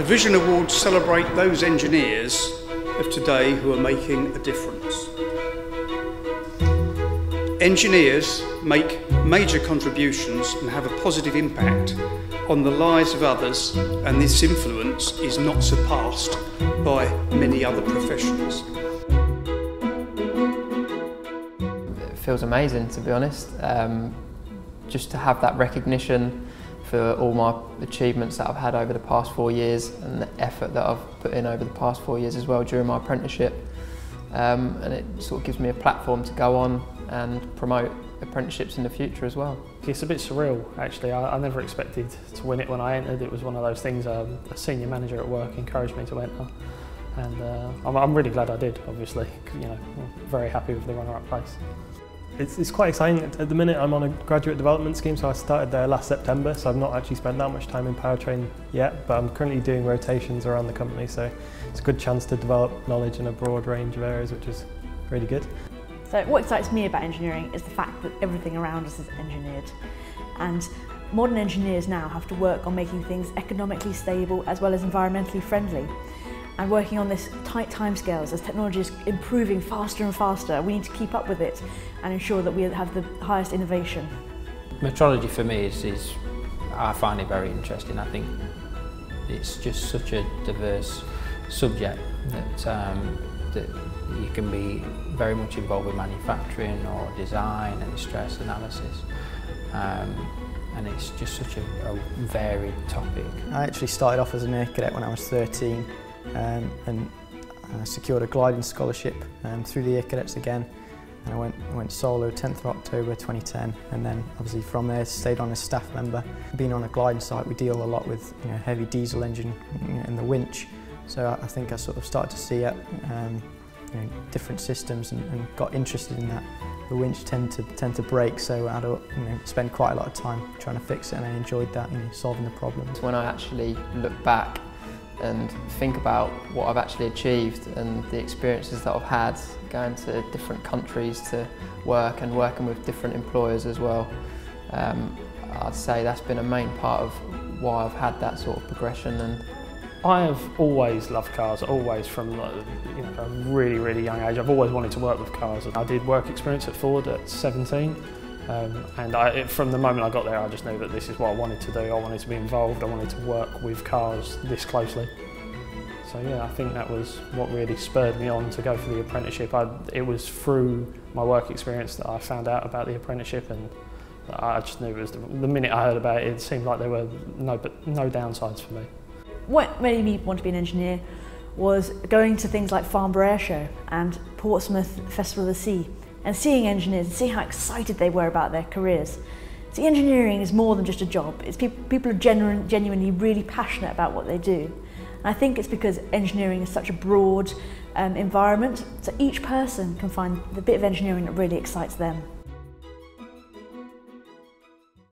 The Vision Awards celebrate those engineers of today who are making a difference. Engineers make major contributions and have a positive impact on the lives of others, and this influence is not surpassed by many other professions. It feels amazing to be honest, um, just to have that recognition for all my achievements that I've had over the past four years and the effort that I've put in over the past four years as well during my apprenticeship. Um, and it sort of gives me a platform to go on and promote apprenticeships in the future as well. It's a bit surreal actually. I, I never expected to win it when I entered. It was one of those things um, a senior manager at work encouraged me to enter and uh, I'm, I'm really glad I did obviously. You know, very happy with the runner-up place. It's, it's quite exciting. At the minute I'm on a graduate development scheme so I started there last September so I've not actually spent that much time in powertrain yet but I'm currently doing rotations around the company so it's a good chance to develop knowledge in a broad range of areas which is really good. So what excites me about engineering is the fact that everything around us is engineered. And modern engineers now have to work on making things economically stable as well as environmentally friendly. And working on this tight timescales as technology is improving faster and faster, we need to keep up with it and ensure that we have the highest innovation. Metrology for me is, is I find it very interesting. I think it's just such a diverse subject that, um, that you can be very much involved with manufacturing or design and stress analysis. Um, and it's just such a, a varied topic. I actually started off as an air cadet when I was 13 um, and I secured a gliding scholarship um, through the air cadets again and I went, went solo 10th of October 2010 and then obviously from there stayed on as staff member. Being on a gliding site we deal a lot with you know, heavy diesel engine and the winch so I, I think I sort of started to see it um, you know, different systems and, and got interested in that. The winch tend to tend to break, so I had to you know, spend quite a lot of time trying to fix it, and I enjoyed that, you know, solving the problems. When I actually look back and think about what I've actually achieved and the experiences that I've had going to different countries to work and working with different employers as well, um, I'd say that's been a main part of why I've had that sort of progression and I have always loved cars, always from you know, a really, really young age. I've always wanted to work with cars. I did work experience at Ford at 17 um, and I, from the moment I got there I just knew that this is what I wanted to do. I wanted to be involved, I wanted to work with cars this closely. So yeah, I think that was what really spurred me on to go for the apprenticeship. I, it was through my work experience that I found out about the apprenticeship and I just knew it was the, the minute I heard about it, it seemed like there were no, no downsides for me what made me want to be an engineer was going to things like Farnborough Air Show and Portsmouth Festival of the Sea and seeing engineers and seeing how excited they were about their careers. See, engineering is more than just a job. It's people, people are genu genuinely really passionate about what they do. And I think it's because engineering is such a broad um, environment, so each person can find the bit of engineering that really excites them.